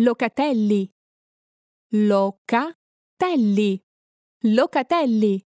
locatelli, locatelli, locatelli.